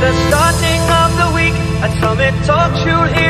the starting of the week. At Summit Talks, you'll hear.